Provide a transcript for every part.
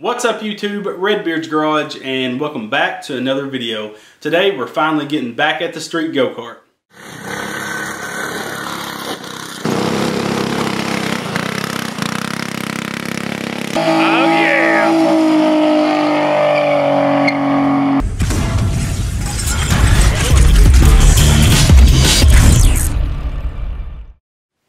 What's up YouTube, Red Beard's Garage, and welcome back to another video. Today we're finally getting back at the street go-kart.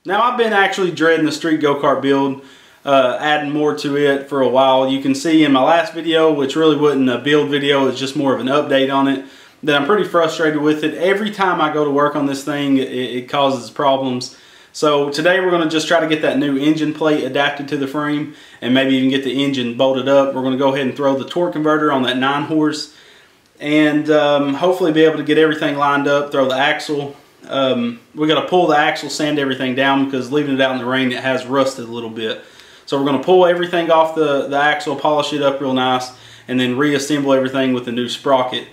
Now I've been actually dreading the street go-kart build, uh, adding more to it for a while. You can see in my last video, which really wasn't a build video, it's just more of an update on it, that I'm pretty frustrated with it. Every time I go to work on this thing, it, it causes problems. So today we're going to just try to get that new engine plate adapted to the frame and maybe even get the engine bolted up. We're going to go ahead and throw the torque converter on that 9 horse and um, hopefully be able to get everything lined up, throw the axle. Um, we got to pull the axle, sand everything down because leaving it out in the rain it has rusted a little bit. So we're going to pull everything off the, the axle, polish it up real nice, and then reassemble everything with the new sprocket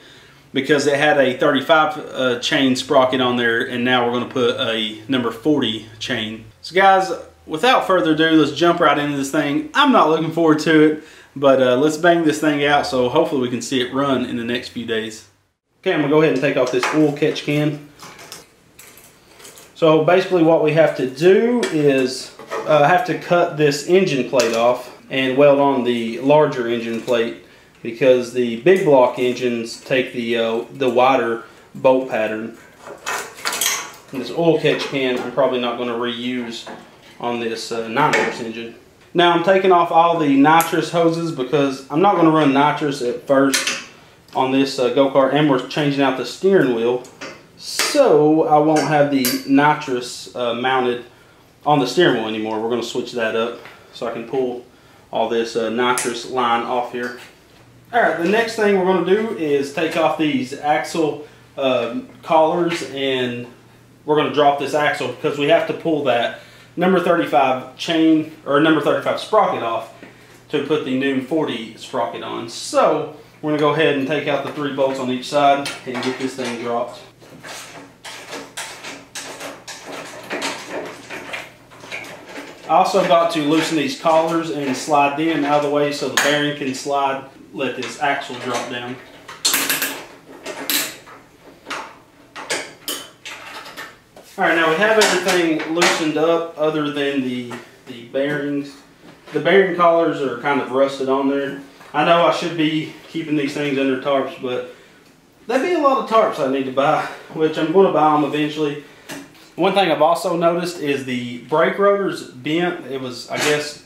because it had a 35 uh, chain sprocket on there and now we're going to put a number 40 chain. So guys, without further ado, let's jump right into this thing. I'm not looking forward to it, but uh, let's bang this thing out so hopefully we can see it run in the next few days. Okay, I'm going to go ahead and take off this oil catch can. So basically what we have to do is uh, have to cut this engine plate off and weld on the larger engine plate because the big block engines take the uh, the wider bolt pattern. And this oil catch can I'm probably not going to reuse on this uh, 9 horse engine. Now I'm taking off all the nitrous hoses because I'm not going to run nitrous at first on this uh, go-kart and we're changing out the steering wheel so I won't have the nitrous uh, mounted on the steering wheel anymore. We're going to switch that up so I can pull all this uh, nitrous line off here. Alright, the next thing we're going to do is take off these axle uh, collars and we're going to drop this axle because we have to pull that number 35 chain or number 35 sprocket off to put the new 40 sprocket on. So we're going to go ahead and take out the three bolts on each side and get this thing dropped. I also got to loosen these collars and slide them out of the way so the bearing can slide, let this axle drop down. Alright, now we have everything loosened up other than the, the bearings. The bearing collars are kind of rusted on there. I know I should be keeping these things under tarps, but there'd be a lot of tarps I need to buy, which I'm going to buy them eventually. One thing I've also noticed is the brake rotors bent. It was, I guess,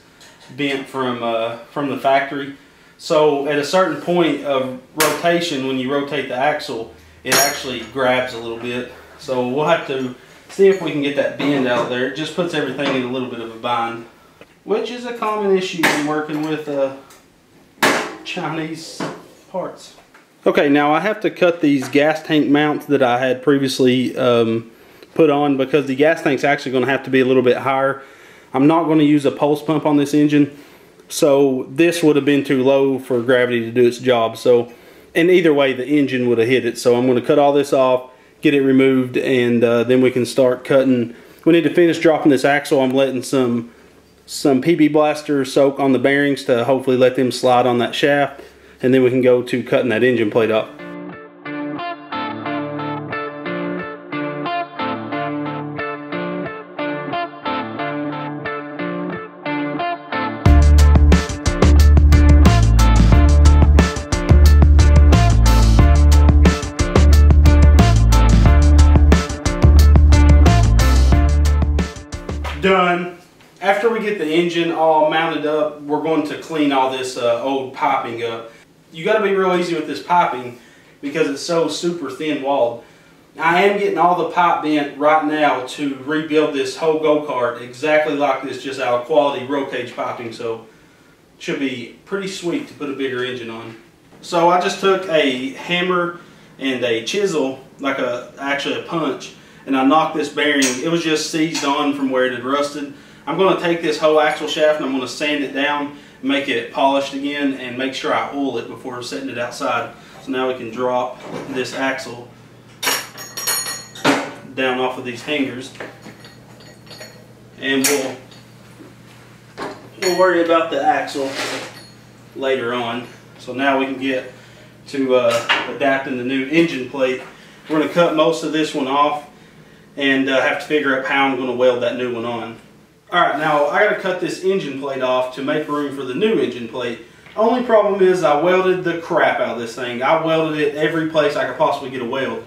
bent from uh, from the factory. So at a certain point of rotation, when you rotate the axle, it actually grabs a little bit. So we'll have to see if we can get that bend out there. It just puts everything in a little bit of a bind, which is a common issue when working with uh, Chinese parts. Okay, now I have to cut these gas tank mounts that I had previously um, put on because the gas tank's actually going to have to be a little bit higher. I'm not going to use a pulse pump on this engine, so this would have been too low for gravity to do its job. So, and either way, the engine would have hit it. So I'm going to cut all this off, get it removed, and uh, then we can start cutting. We need to finish dropping this axle. I'm letting some some PB Blaster soak on the bearings to hopefully let them slide on that shaft, and then we can go to cutting that engine plate off. Done. After we get the engine all mounted up, we're going to clean all this uh, old piping up. You got to be real easy with this piping because it's so super thin walled. I am getting all the pipe bent right now to rebuild this whole go-kart exactly like this, just out of quality roll cage piping. So should be pretty sweet to put a bigger engine on. So I just took a hammer and a chisel, like a actually a punch, and I knocked this bearing. It was just seized on from where it had rusted. I'm going to take this whole axle shaft and I'm going to sand it down, make it polished again, and make sure I oil it before setting it outside. So now we can drop this axle down off of these hangers. And we'll, we'll worry about the axle later on. So now we can get to uh, adapting the new engine plate. We're going to cut most of this one off and uh, have to figure out how I'm going to weld that new one on. Alright, now I got to cut this engine plate off to make room for the new engine plate. Only problem is I welded the crap out of this thing. I welded it every place I could possibly get a weld.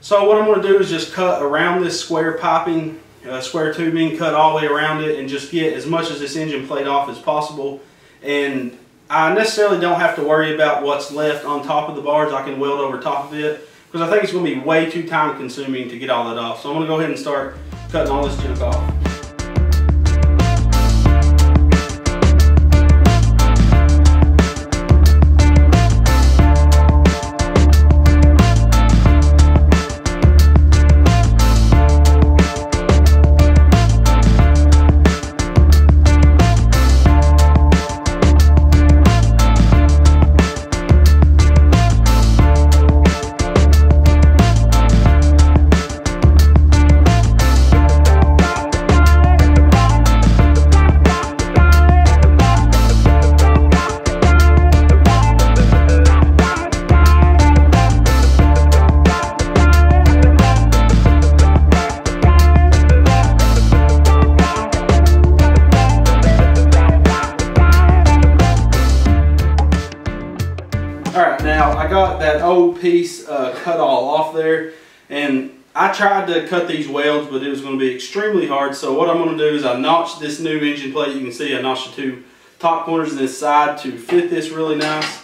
So what I'm going to do is just cut around this square piping, uh, square tubing, cut all the way around it and just get as much of this engine plate off as possible. And I necessarily don't have to worry about what's left on top of the bars. I can weld over top of it because I think it's going to be way too time consuming to get all that off. So I'm going to go ahead and start cutting all this junk off. Piece uh, cut all off there. And I tried to cut these welds but it was going to be extremely hard. So what I'm going to do is I notched this new engine plate. You can see I notched the two top corners of this side to fit this really nice.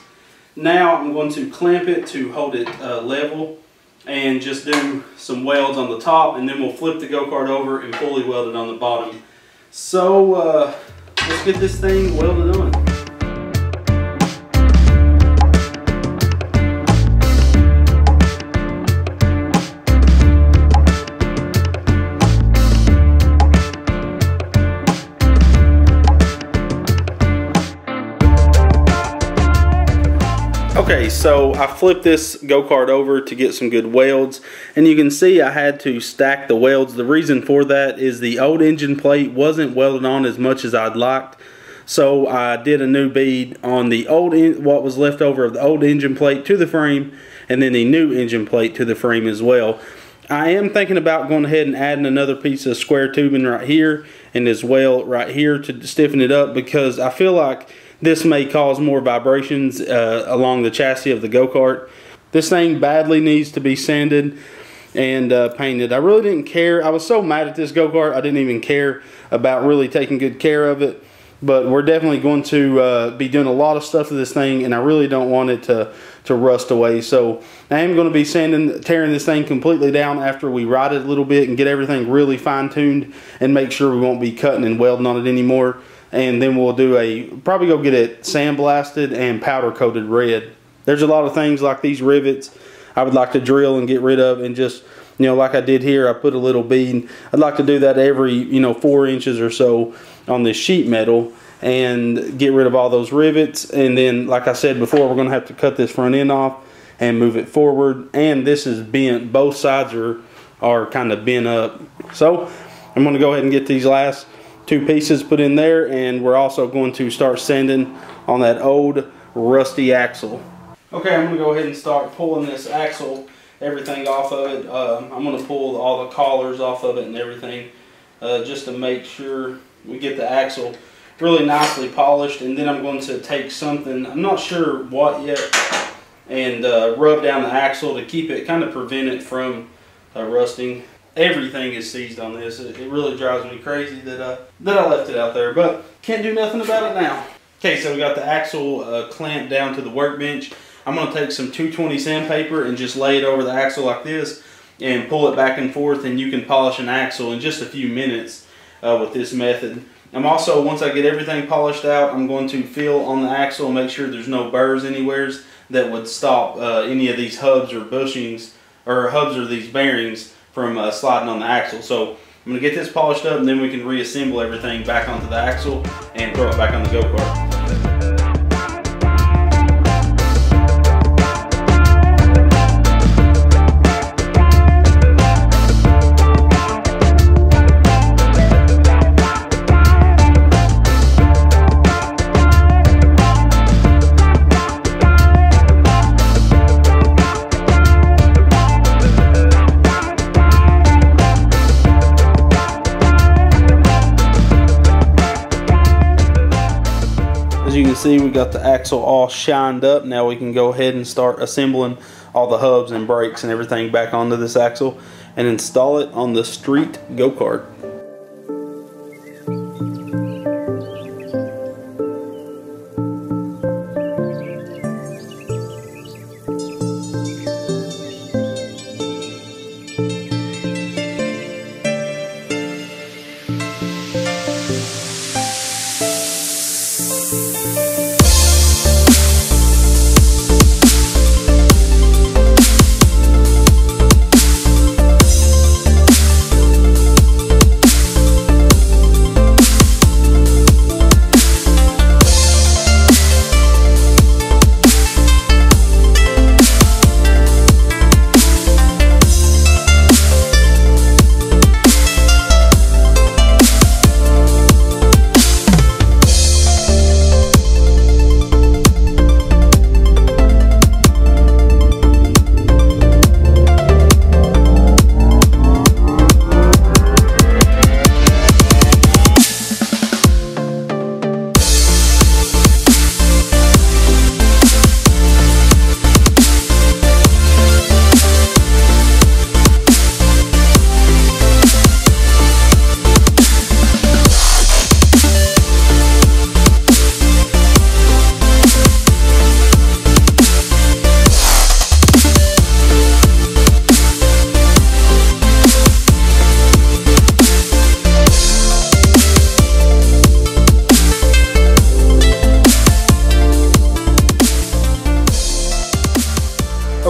Now I'm going to clamp it to hold it uh, level and just do some welds on the top and then we'll flip the go-kart over and fully weld it on the bottom. So uh, let's get this thing welded on So I flipped this go-kart over to get some good welds, and you can see I had to stack the welds. The reason for that is the old engine plate wasn't welded on as much as I'd liked, so I did a new bead on the old, what was left over of the old engine plate to the frame, and then the new engine plate to the frame as well. I am thinking about going ahead and adding another piece of square tubing right here, and as well right here to stiffen it up, because I feel like this may cause more vibrations uh, along the chassis of the go-kart. This thing badly needs to be sanded and uh, painted. I really didn't care. I was so mad at this go-kart, I didn't even care about really taking good care of it. But we're definitely going to uh, be doing a lot of stuff to this thing, and I really don't want it to, to rust away. So I am going to be sanding, tearing this thing completely down after we ride it a little bit and get everything really fine-tuned and make sure we won't be cutting and welding on it anymore and then we'll do a probably go get it sandblasted and powder coated red. There's a lot of things like these rivets I would like to drill and get rid of and just you know like I did here I put a little bead. I'd like to do that every you know four inches or so on this sheet metal and get rid of all those rivets and then like I said before we're gonna have to cut this front end off and move it forward and this is bent both sides are are kind of bent up so I'm gonna go ahead and get these last two pieces put in there and we're also going to start sanding on that old rusty axle. Okay, I'm going to go ahead and start pulling this axle, everything off of it. Uh, I'm going to pull all the collars off of it and everything uh, just to make sure we get the axle really nicely polished and then I'm going to take something, I'm not sure what yet, and uh, rub down the axle to keep it, kind of prevent it from uh, rusting everything is seized on this. It, it, really drives me crazy that uh, that I left it out there, but can't do nothing about it now. Okay, so we got the axle uh, clamped down to the workbench. I'm going to take some 220 sandpaper and just lay it over the axle like this and pull it back and forth and you can polish an axle in just a few minutes uh, with this method. I'm also, once I get everything polished out, I'm going to feel on the axle and make sure there's no burrs anywheres that would stop uh, any of these hubs or bushings or hubs or these bearings from uh, sliding on the axle. So I'm gonna get this polished up and then we can reassemble everything back onto the axle and throw it back on the go-kart. We got the axle all shined up. Now we can go ahead and start assembling all the hubs and brakes and everything back onto this axle and install it on the street go-kart.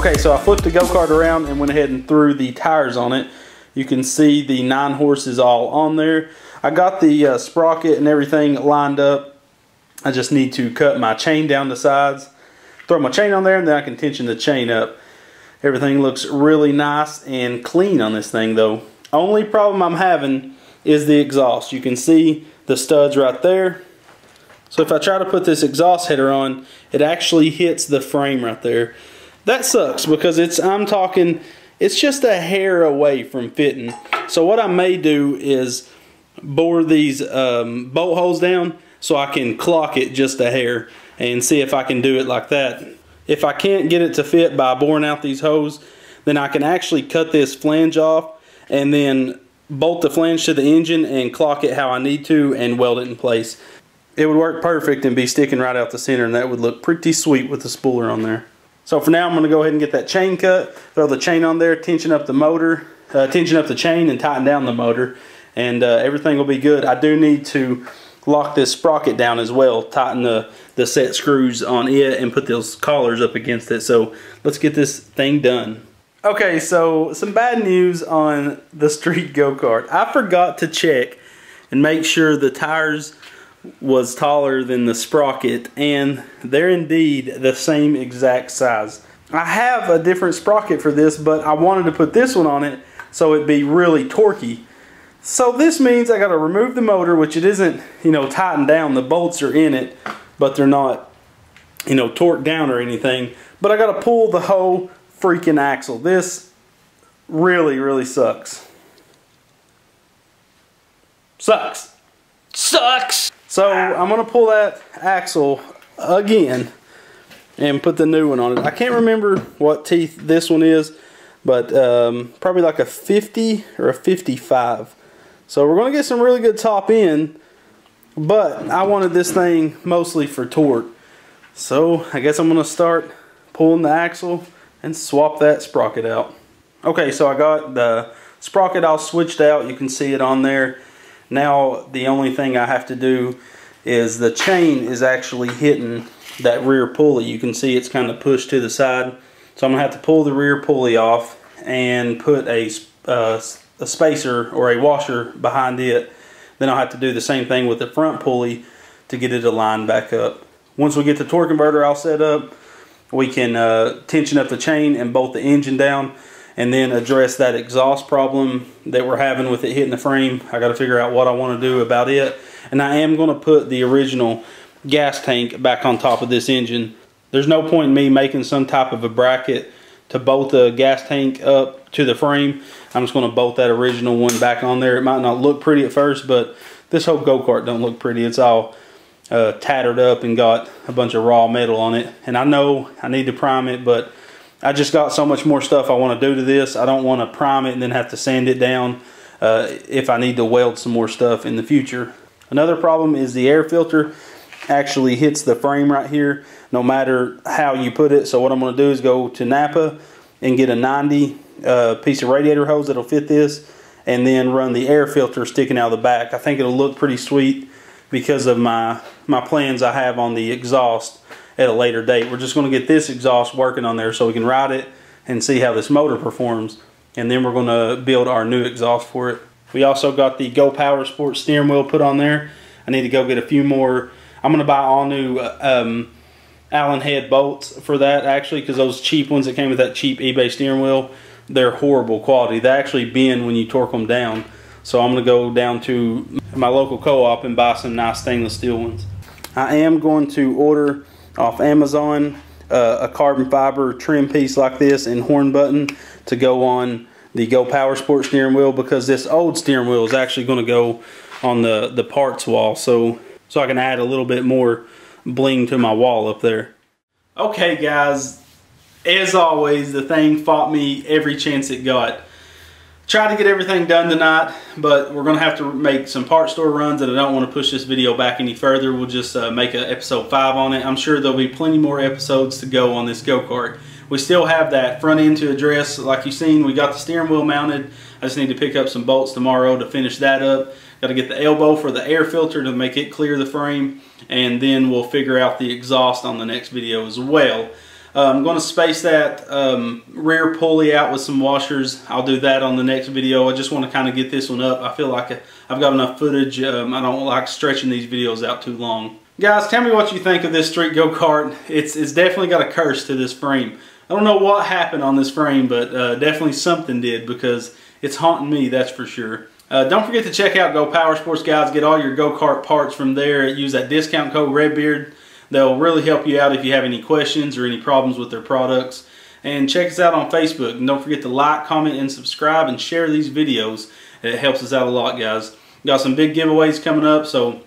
Okay, so I flipped the go-kart around and went ahead and threw the tires on it. You can see the nine horses all on there. I got the uh, sprocket and everything lined up. I just need to cut my chain down the sides, throw my chain on there, and then I can tension the chain up. Everything looks really nice and clean on this thing though. Only problem I'm having is the exhaust. You can see the studs right there. So if I try to put this exhaust header on, it actually hits the frame right there. That sucks because it's I'm talking it's just a hair away from fitting. So what I may do is bore these um, bolt holes down so I can clock it just a hair and see if I can do it like that. If I can't get it to fit by boring out these holes, then I can actually cut this flange off and then bolt the flange to the engine and clock it how I need to and weld it in place. It would work perfect and be sticking right out the center and that would look pretty sweet with the spooler on there. So for now, I'm going to go ahead and get that chain cut, throw the chain on there, tension up the motor, uh, tension up the chain and tighten down the motor, and uh, everything will be good. I do need to lock this sprocket down as well, tighten the, the set screws on it and put those collars up against it. So let's get this thing done. Okay, so some bad news on the street go-kart. I forgot to check and make sure the tires was taller than the sprocket and they're indeed the same exact size. I have a different sprocket for this but I wanted to put this one on it so it'd be really torquey. So this means I got to remove the motor which it isn't you know tightened down the bolts are in it but they're not you know torqued down or anything but I got to pull the whole freaking axle. This really really sucks. Sucks. Sucks. So I'm going to pull that axle again and put the new one on it. I can't remember what teeth this one is, but um, probably like a 50 or a 55. So we're going to get some really good top end, but I wanted this thing mostly for torque. So I guess I'm going to start pulling the axle and swap that sprocket out. Okay, so I got the sprocket all switched out. You can see it on there. Now the only thing I have to do is the chain is actually hitting that rear pulley. You can see it's kind of pushed to the side. So I'm going to have to pull the rear pulley off and put a, uh, a spacer or a washer behind it. Then I'll have to do the same thing with the front pulley to get it aligned back up. Once we get the torque converter all set up, we can uh, tension up the chain and bolt the engine down and then address that exhaust problem that we're having with it hitting the frame. I got to figure out what I want to do about it. And I am going to put the original gas tank back on top of this engine. There's no point in me making some type of a bracket to bolt the gas tank up to the frame. I'm just going to bolt that original one back on there. It might not look pretty at first, but this whole go-kart don't look pretty. It's all uh, tattered up and got a bunch of raw metal on it. And I know I need to prime it, but I just got so much more stuff I want to do to this. I don't want to prime it and then have to sand it down uh, if I need to weld some more stuff in the future. Another problem is the air filter actually hits the frame right here no matter how you put it. So what I'm going to do is go to Napa and get a 90 uh, piece of radiator hose that'll fit this and then run the air filter sticking out of the back. I think it'll look pretty sweet because of my, my plans I have on the exhaust at a later date. We're just going to get this exhaust working on there so we can ride it and see how this motor performs. And then we're going to build our new exhaust for it. We also got the Go Power Sport steering wheel put on there. I need to go get a few more. I'm going to buy all new um, Allen head bolts for that actually because those cheap ones that came with that cheap eBay steering wheel, they're horrible quality. They actually bend when you torque them down. So I'm going to go down to my local co-op and buy some nice stainless steel ones. I am going to order off Amazon uh, a carbon fiber trim piece like this and horn button to go on the Go Power Sport steering wheel because this old steering wheel is actually going to go on the, the parts wall. So, so I can add a little bit more bling to my wall up there. Okay guys, as always, the thing fought me every chance it got. Tried to get everything done tonight, but we're going to have to make some part store runs and I don't want to push this video back any further. We'll just uh, make an episode 5 on it. I'm sure there'll be plenty more episodes to go on this go-kart. We still have that front end to address. Like you've seen, we got the steering wheel mounted. I just need to pick up some bolts tomorrow to finish that up. Got to get the elbow for the air filter to make it clear the frame. And then we'll figure out the exhaust on the next video as well. Uh, I'm going to space that um, rear pulley out with some washers. I'll do that on the next video. I just want to kind of get this one up. I feel like I've got enough footage. Um, I don't like stretching these videos out too long. Guys, tell me what you think of this street go-kart. It's, it's definitely got a curse to this frame. I don't know what happened on this frame, but uh, definitely something did because it's haunting me, that's for sure. Uh, don't forget to check out Go Power Sports Guys. Get all your go-kart parts from there. Use that discount code REDBEARD. They'll really help you out if you have any questions or any problems with their products. And check us out on Facebook. And don't forget to like, comment, and subscribe and share these videos. It helps us out a lot, guys. Got some big giveaways coming up, so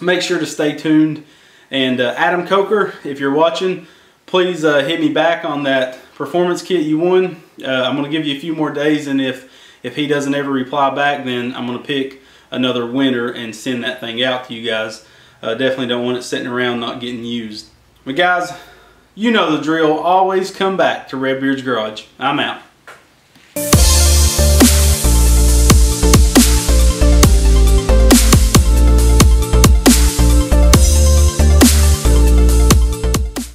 make sure to stay tuned. And uh, Adam Coker, if you're watching, please uh, hit me back on that performance kit you won. Uh, I'm going to give you a few more days, and if, if he doesn't ever reply back, then I'm going to pick another winner and send that thing out to you guys. Uh, definitely don't want it sitting around not getting used. But guys, you know the drill. Always come back to Red Beard's Garage. I'm out.